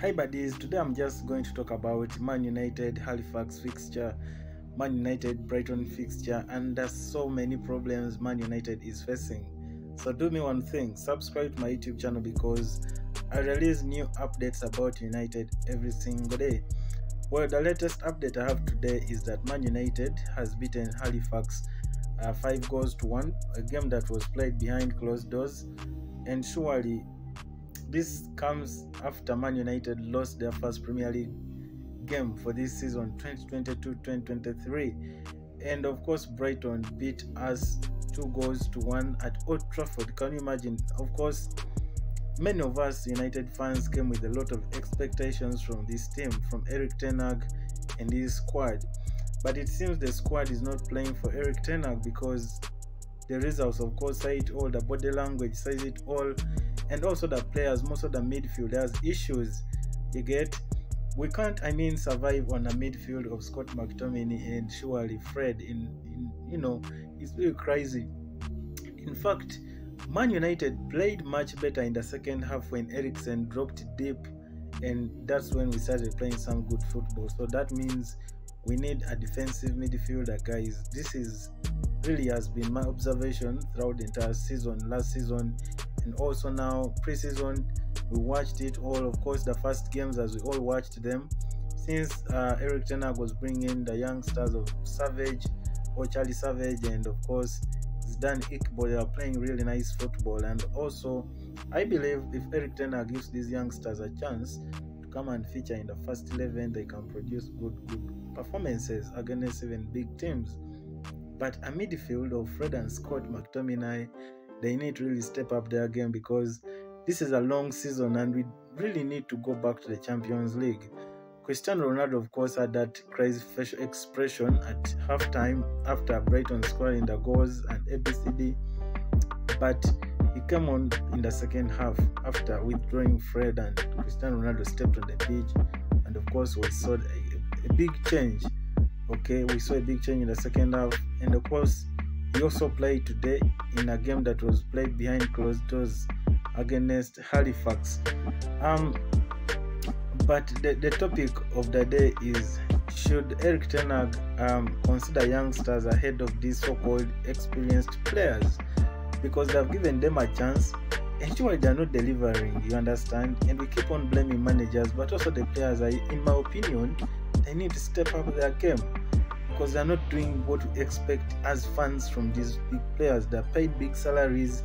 Hi buddies, today I'm just going to talk about Man United Halifax fixture, Man United Brighton fixture, and there's so many problems Man United is facing. So do me one thing, subscribe to my YouTube channel because I release new updates about United every single day. Well, the latest update I have today is that Man United has beaten Halifax uh, 5 goals to 1, a game that was played behind closed doors, and surely this comes after Man United lost their first Premier League game for this season 2022-2023 and of course Brighton beat us two goals to one at Old Trafford. Can you imagine? Of course many of us United fans came with a lot of expectations from this team from Erik ten Hag and his squad. But it seems the squad is not playing for Erik ten Hag because the results of course say it all the body language says it all and also the players most of the midfielders issues you get? We can't i mean survive on a midfield of scott mctominay and surely fred in, in you know it's really crazy. In fact man united played much better in the second half when Eriksen dropped deep and that's when we started playing some good football. So that means we need a defensive midfielder guys. This is really has been my observation throughout the entire season last season and also now preseason. We watched it all. Of course the first games as we all watched them since uh, Erik ten Hag was bringing the youngsters of Savage or Charlie Savage and of course Zidane Iqbal. They are playing really nice football. And also I believe if Erik ten Hag gives these youngsters a chance to come and feature in the first 11 they can produce good good performances against even big teams but a midfield of Fred and Scott McTominay they need to really step up their game because this is a long season and we really need to go back to the Champions League. Cristiano Ronaldo, of course, had that crazy facial expression at halftime after Brighton scoring the goals and ABCD, but he came on in the second half after withdrawing Fred and Cristiano Ronaldo stepped on the pitch, and of course, we saw a, big change. Okay, we saw a big change in the second half, and of course, he also played today in a game that was played behind closed doors against Halifax. Um, but the, the topic of the day is should Erik ten Hag um, consider youngsters ahead of these so-called experienced players because they've given them a chance and surely they're not delivering you understand and we keep on blaming managers but also the players are in my opinion they need to step up their game because they're not doing what we expect as fans from these big players they're paid big salaries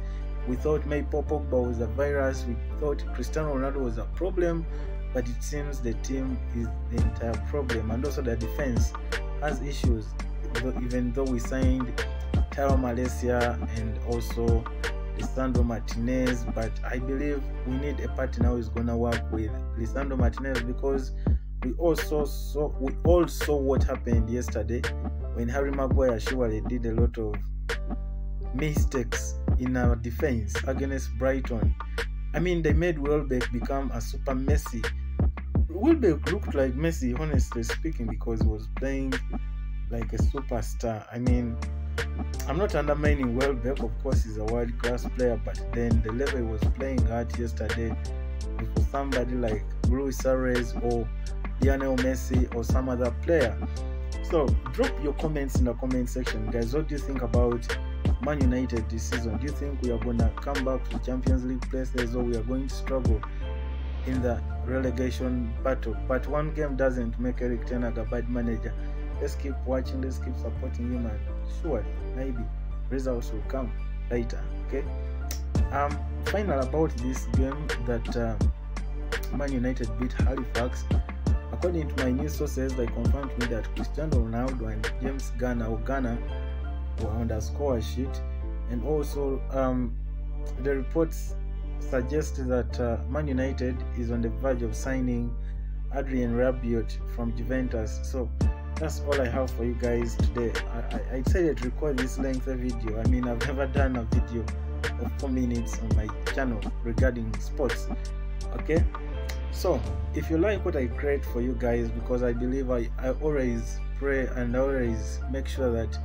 we thought maybe Pogba was a virus. We thought Cristiano Ronaldo was a problem, but it seems the team is the entire problem, and also the defense has issues. Even though we signed Tyrell Malacia and also Lisandro Martinez, but I believe we need a partner who is gonna work with Lisandro Martinez because we also saw we all saw what happened yesterday when Harry Maguire surely did a lot of mistakes in our defense against Brighton. I mean, they made Welbeck become a super Messi. Welbeck looked like Messi, honestly speaking, because he was playing like a superstar. I mean, I'm not undermining Welbeck, of course, he's a world class player, but then the level he was playing at yesterday for somebody like Luis Suarez or Lionel Messi or some other player. So, drop your comments in the comment section, guys. What do you think about Man United this season? Do you think we are to come back to Champions League places or we are going to struggle in the relegation battle? But one game doesn't make Erik ten a bad manager. Let's keep watching, let's keep supporting him, and sure, maybe results will come later. Okay. Um, final about this game that uh, Man United beat Halifax. According to my news sources, they confirmed to me that Cristiano Ronaldo and James Garner or Garner were on the score sheet, and also um, the reports suggest that uh, Man United is on the verge of signing Adrien Rabiot from Juventus. So that's all I have for you guys today. I, I, I decided to record this lengthy video. I mean, I've never done a video of four minutes on my channel regarding sports. Okay, so if you like what I create for you guys, because I believe I, I always pray and always make sure that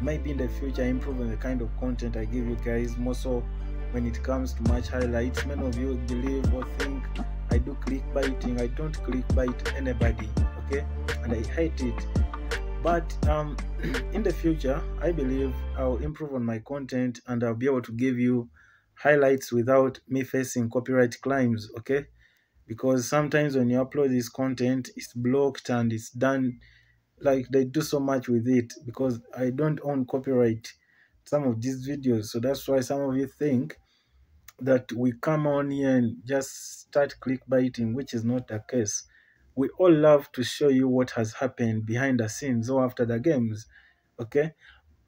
maybe in the future improving the kind of content I give you guys more so when it comes to match highlights. Many of you believe or think I do clickbaiting. I don't clickbait anybody, okay? And I hate it. But um, in the future, I believe I'll improve on my content and I'll be able to give you highlights without me facing copyright claims, okay? Because sometimes when you upload this content, it's blocked and it's done like they do so much with it because I don't own copyright some of these videos. So that's why some of you think that we come on here and just start clickbaiting, which is not the case. We all love to show you what has happened behind the scenes or after the games. Okay.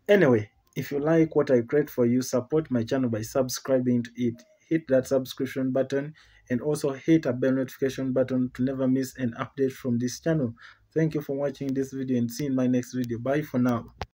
Anyway, if you like what I create for you, support my channel by subscribing to it. Hit that subscription button and also hit a bell notification button to never miss an update from this channel. Thank you for watching this video and see you in my next video. Bye for now.